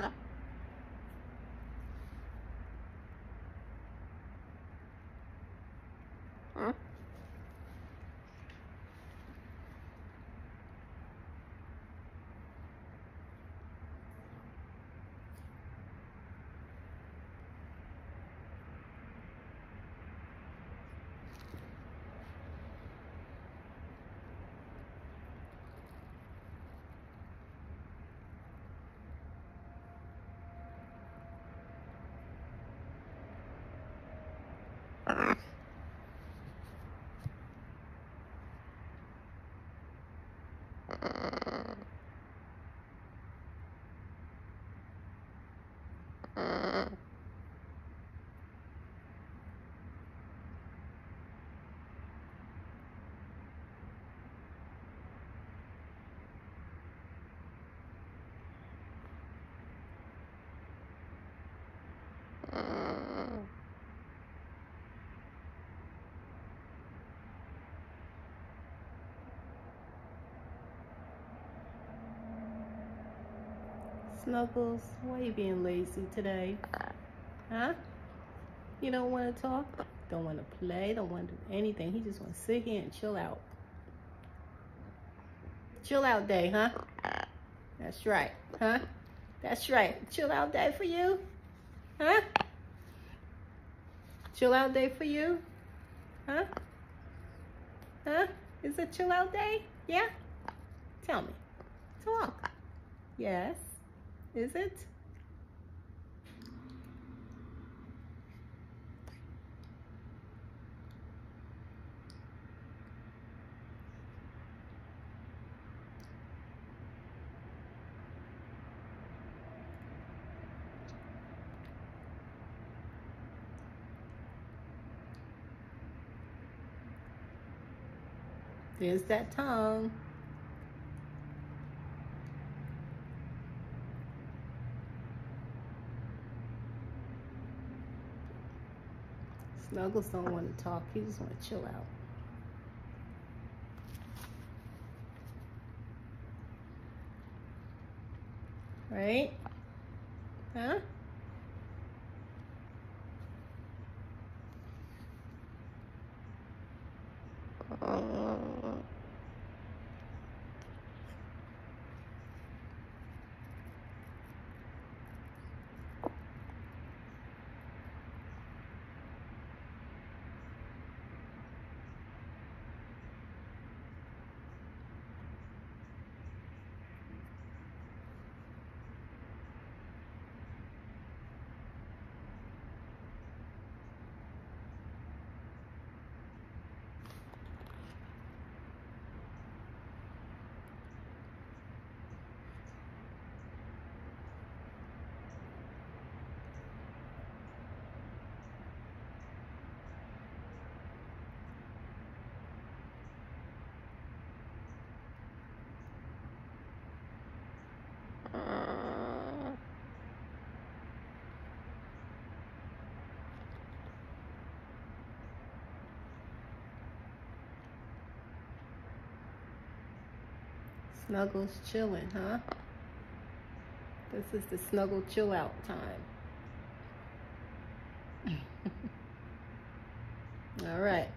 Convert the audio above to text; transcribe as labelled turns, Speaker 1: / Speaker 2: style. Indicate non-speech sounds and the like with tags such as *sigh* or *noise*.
Speaker 1: нормально. Snuggles, why are you being lazy today? Huh? You don't want to talk? Don't want to play? Don't want to do anything? He just wants to sit here and chill out. Chill out day, huh? That's right, huh? That's right. Chill out day for you? Huh? Chill out day for you? Huh? Huh? Is it chill out day? Yeah? Tell me. Talk. Yes. Is it? There's that tongue. Snuggles don't want to talk. He just want to chill out. Right? Huh? Oh. Snuggles chilling, huh? This is the snuggle chill out time. *laughs* All right.